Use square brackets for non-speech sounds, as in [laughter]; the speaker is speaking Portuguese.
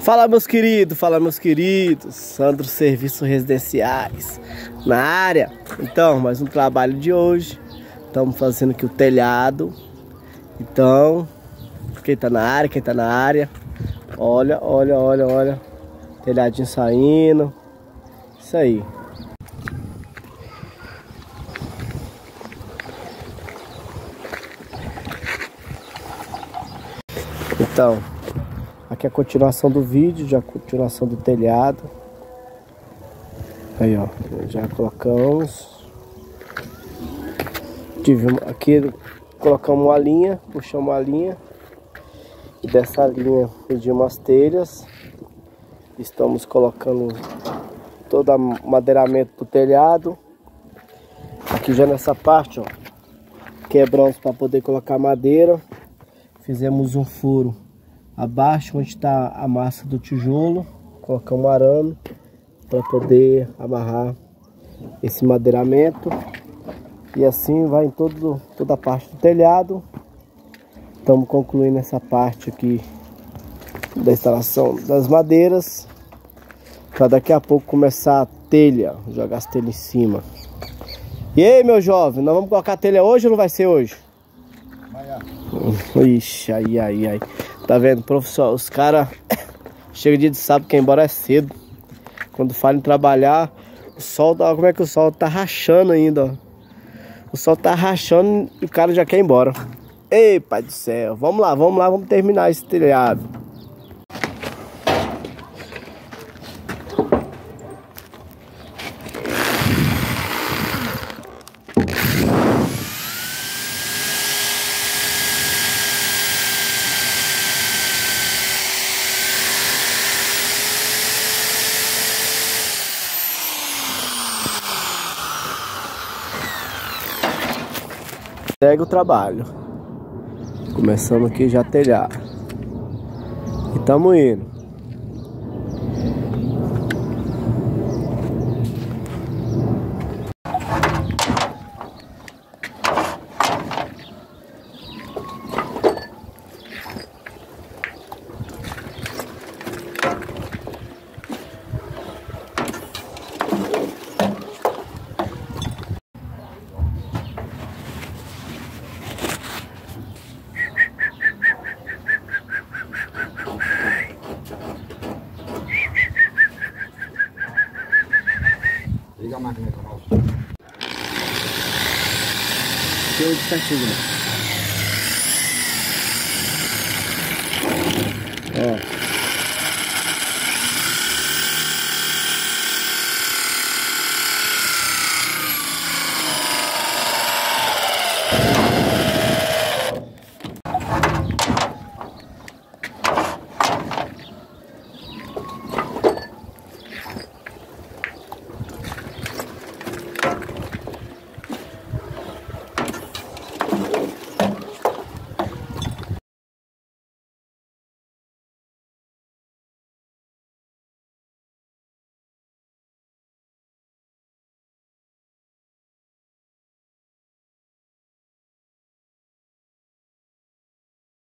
Fala meus queridos, fala meus queridos, Sandro Serviços Residenciais na área. Então, mais um trabalho de hoje. Estamos fazendo aqui o telhado. Então, quem tá na área, quem tá na área, olha, olha, olha, olha, telhadinho saindo. Isso aí. Então, Aqui é a continuação do vídeo, já a continuação do telhado. Aí, ó, já colocamos. Tivemos aqui, colocamos uma linha, puxamos uma linha. E dessa linha pedimos as telhas. Estamos colocando todo o madeiramento do telhado. Aqui já nessa parte, ó, quebramos para poder colocar madeira. Fizemos um furo abaixo onde está a massa do tijolo, colocar um arame para poder amarrar esse madeiramento e assim vai em todo, toda a parte do telhado. Estamos concluindo essa parte aqui da instalação das madeiras para daqui a pouco começar a telha, jogar as telhas em cima. E aí, meu jovem, nós vamos colocar a telha hoje ou não vai ser hoje? Ixi, aí, aí, aí. Tá vendo, professor? Os caras [coughs] chega dia de sábado que embora é cedo. Quando falam em trabalhar, o sol tá. Como é que o sol tá rachando ainda, ó. O sol tá rachando e o cara já quer ir embora. Ei, pai do céu. Vamos lá, vamos lá, vamos terminar esse telhado. Segue o trabalho. Começamos aqui já telhar. E estamos indo. magnet raus. Build special unit. Yeah.